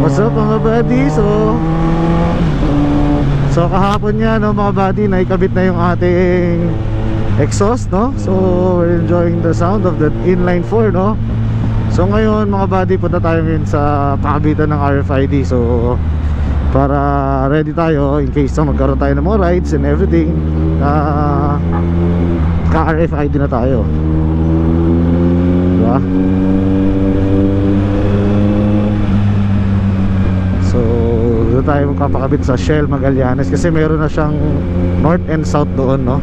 What's up mga buddy? So So kahapon nga no mga buddy Naikabit na yung ating Exhaust no? So we're enjoying the sound of that inline 4 no? So ngayon mga buddy Punta tayo ngayon sa pakabitan ng RFID So para ready tayo in case na magkaroon tayo ng mga rides and everything uh, ka RFID na tayo diba so magpapakabit sa Shell Magallanes kasi meron na siyang north and south doon no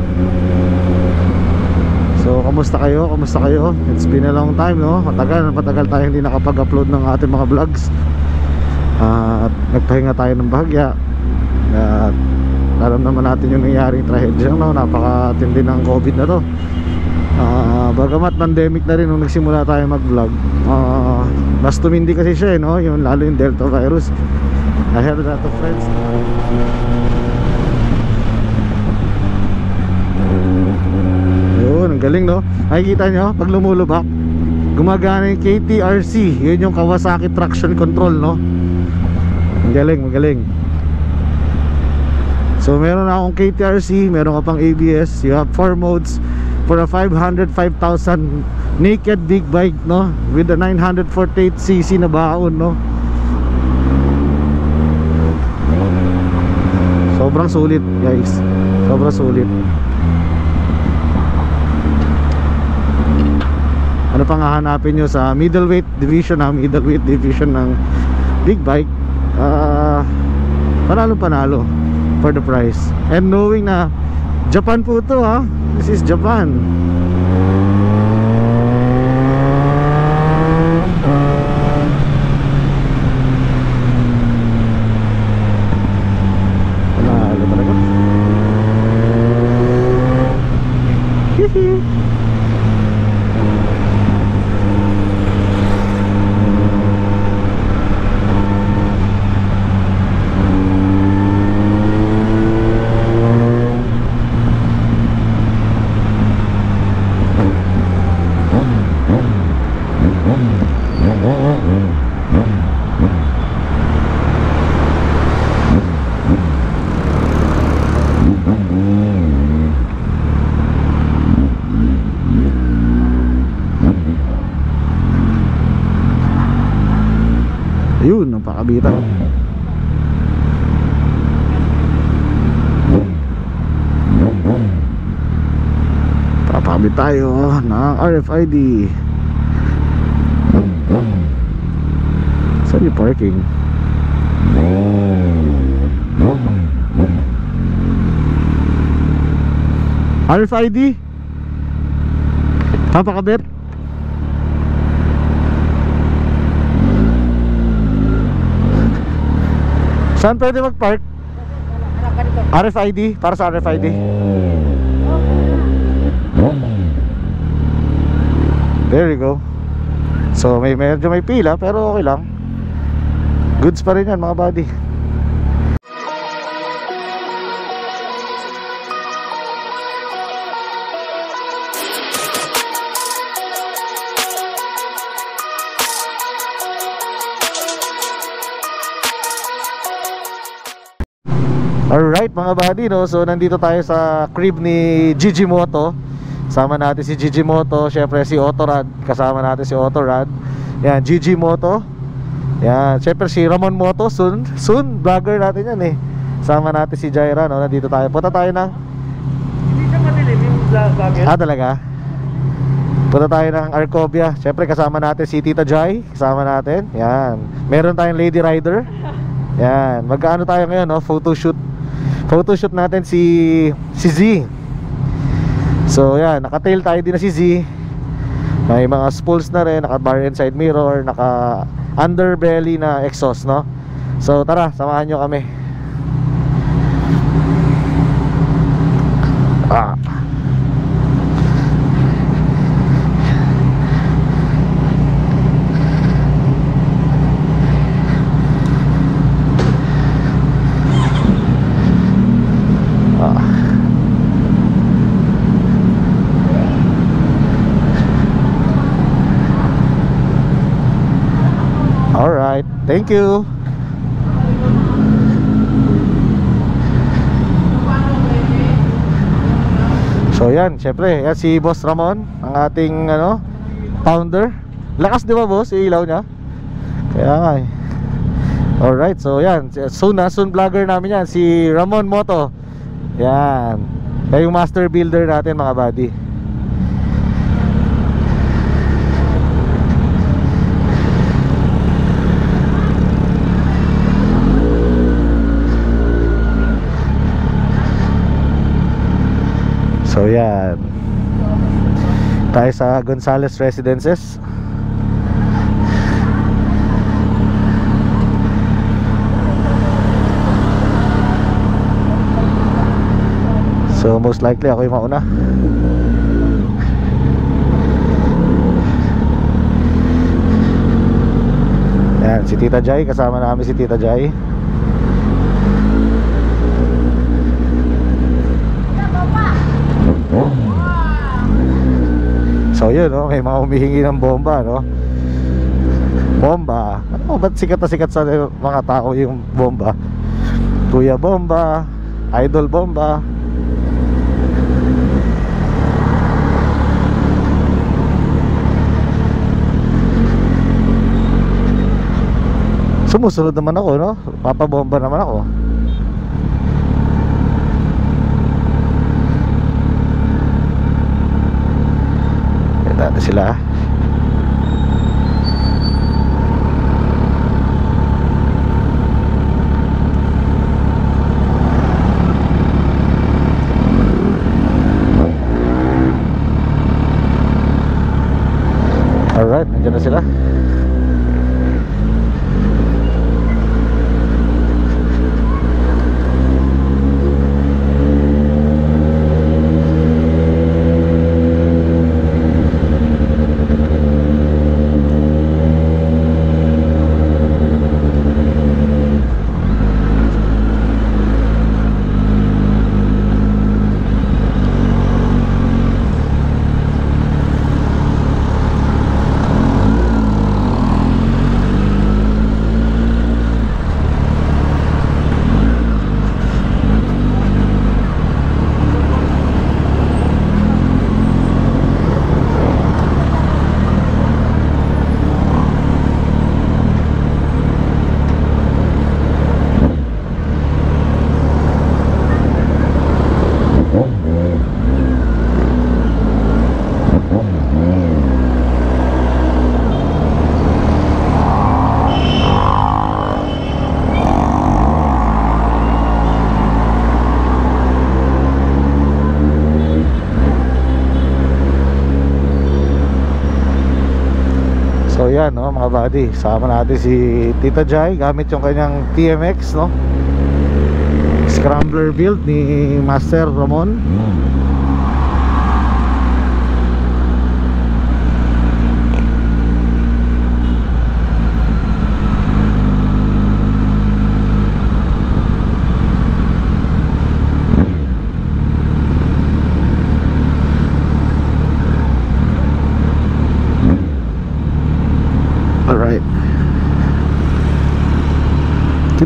So, kamusta kayo? Kamusta kayo? It's been a long time, no? Matagal, matagal tayo hindi nakapag-upload ng ating mga vlogs at nagpahinga tayo ng bahagya at alam naman natin yung nangyaring trahedya no? napakatindi ng covid na to uh, bagamat pandemic na rin nung nagsimula tayo mag vlog uh, mas tumindi kasi siya eh, no? yung, lalo yung delta virus I have a lot of friends yun ang galing no nakikita nyo pag lumulubak gumagana yung KTRC yun yung Kawasaki traction control no Magaling, magaling. So meron akong KTRC, meron ka pang ABS. You have 4 modes for a 505,000 naked big bike, no? With a 948cc na baon, no? Sobrang sulit, guys. Sobrang sulit. Ano pang hahanapin nyo sa middleweight division, ha? Middleweight division ng big bike uh, panalo panalo for the price and knowing na Japan po to ha this is Japan panalo talaga Hihi Yun, ang pakabitan. Papakabit tayo ng RFID. Saan yung parking? RFID? Papakabit? Saan pwede mag-park? RFID? Para sa RFID? There you go So may medyo may pila pero okay lang Goods pa rin yan mga buddy Alright mga buddy no? So nandito tayo sa crib ni Gigi Moto. Sama natin si Gigi Moto Syempre si Otorad Kasama natin si Otorad Yan Gigi Moto. Yan Syempre si Ramon Moto Soon Soon Vlogger natin yan eh. Sama natin si Jaira no? Nandito tayo. Punta tayo ng Hindi siya madilim yung vlogger. Ah talaga? Punta tayo ng Arcobia. Syempre kasama natin si Tita Jai. Kasama natin. Yan. Meron tayong Lady Rider. Yan. Magkaano tayo ngayon no? Photoshoot Photoshoot natin si Si Z. So yan Naka-tail tayo din na si Z. May mga spools na rin Naka bar and side mirror Naka underbelly na exhaust no? So tara Samahan nyo kami Thank you. So yan, syempre, yan si Boss Ramon, ang ating ano, founder. Lakas 'di ba, boss, yung ilaw niya? Kaya nga. Eh. All right, so yan, soon na soon vlogger namin yan si Ramon Moto. Yan. Kaya yung master builder natin mga buddy. So yan. Tayo sa Gonzales Residences. So most likely ako yung mauna. Yan, si Tita Jai, kasama namin si Tita Jai So yun, no? may mga humihingi ng bomba, no? Bomba. Ano ba't sikat na sikat sa mga tao yung bomba? Kuya Bomba, Idol Bomba. Sumusunod naman ako, no? Papabomba naman ako. Natin sila. Alright, nandiyan na sila. So yan no mga buddy Sama natin si Tita Jai Gamit yung kanyang TMX no? Scrambler build ni Master Ramon. Alright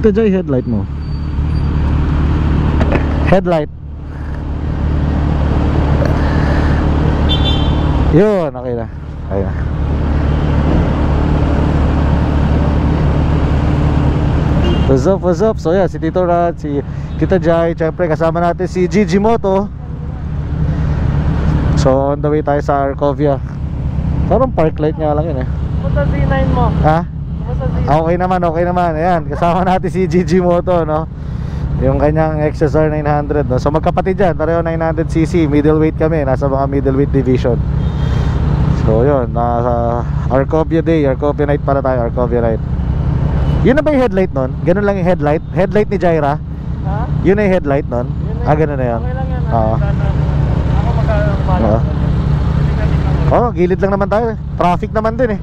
Tita Jai headlight mo. Headlight. Yun, okay na. Okay na. What's up, what's up? So yeah, si Tito Rad, si Tita Jai Siyempre kasama natin si Gigi Moto. So on the way tayo sa Arcovia. Parang park light nga lang yun eh. Kumusta Z9 mo? Ha? Kumusta Z9? Ah, Okay naman, okay naman. Ayan, kasama natin si Gigi Moto, no? Yung kanyang XSR 900, no? So magkapatid yan, pareho 900cc, middleweight kami, nasa mga middleweight division. So yun, nasa Arcovia Day, Arcovia Night para tayo, Arcovia Night. Yun na ba yung headlight nun? Ganun lang yung headlight? Headlight ni Jaira? Ha? Yun na yung headlight nun? Yun Ah, ganun na yun? Okay lang yan. Oo. Ako magkakaroon Oo. lang. Oh, gilid lang naman tayo. Traffic naman din eh.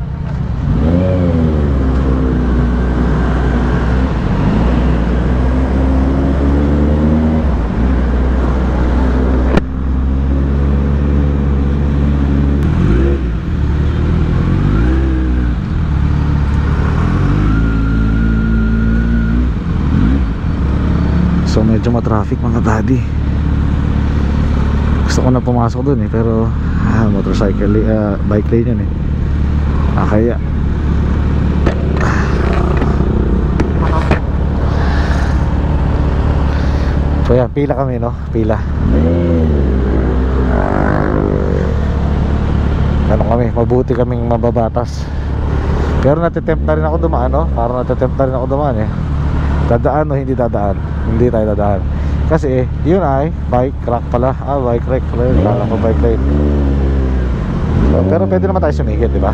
So medyo matraffic mga buddy Gusto ko na pumasok dun eh Pero ah, motorcycle ah, Bike lane yun eh. Ah, Kaya. So yan, pila kami no? Pila. Ano kami, mabuti kaming mababatas. Pero natitempt na rin ako dumaan no? Parang natitempt na rin ako dumaan eh Dadaan o hindi dadaan? Hindi tayo dadaan. Kasi yun ay Bike rack pala. Ah, bike rack pala yun. Kala ko bike lane So, Pero pwede naman tayo sumigit, di ba?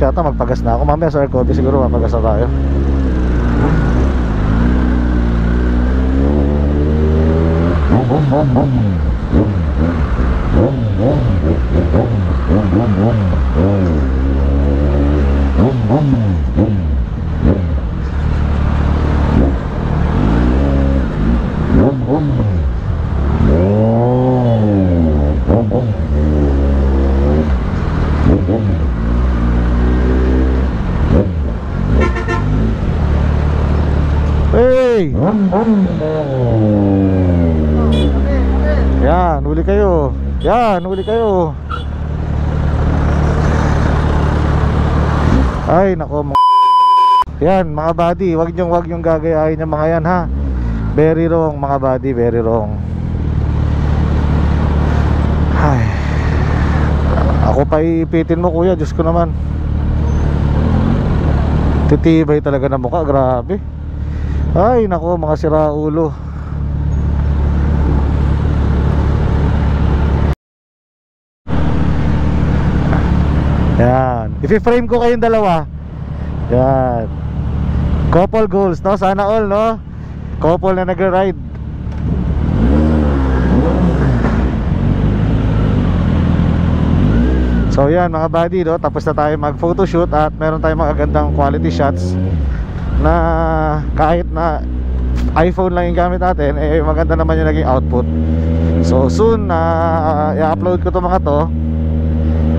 Dapat yata magpagas na ako Mamaya sa aircon siguro mapagas na tayo Hey! Yan, huli kayo. Yan, huli kayo. Ay, nako mga Yan, mga buddy, wag niyong wag niyong gagayahin yung mga yan ha. Very wrong mga buddy, very wrong. Ay. Ako pa ipitin mo kuya, Diyos ko naman. Titibay talaga ng mukha, grabe. Ay, nako mga siraulo. Yan. Ifi-frame ko kayong dalawa. Yan. Couple goals, no? Sana all, no? Couple na nag-ride. So yan mga buddy, no? tapos na tayo mag photoshoot at meron tayong mga gandang quality shots na kahit na iPhone lang yung gamit natin eh maganda naman yung naging output. So soon na uh, i-upload ko to mga to.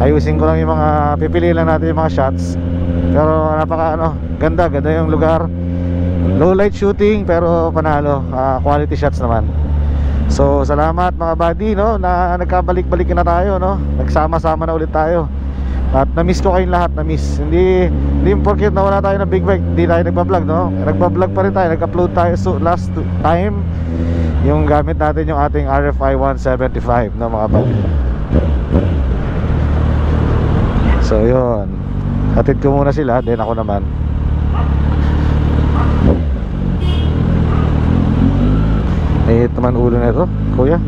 Ayusin ko lang yung mga pipili lang natin yung mga shots. Pero napaka ano ganda ganda yung lugar. Low light shooting pero panalo. Ah, quality shots naman. So salamat mga buddy no na nagkabalik-balik na tayo no. Nagsama-sama na ulit tayo at na-miss ko kayong lahat, na-miss. Hindi hindi porket nawala tayo ng big bike, hindi tayo nagba-vlog, no? Nagba-vlog pa rin tayo, nag-upload tayo so last time yung gamit natin yung ating RFI 175 no mga buddy. So yun. Hatid ko muna sila, then ako naman. May naman ulo na ito, kuya.